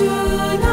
should I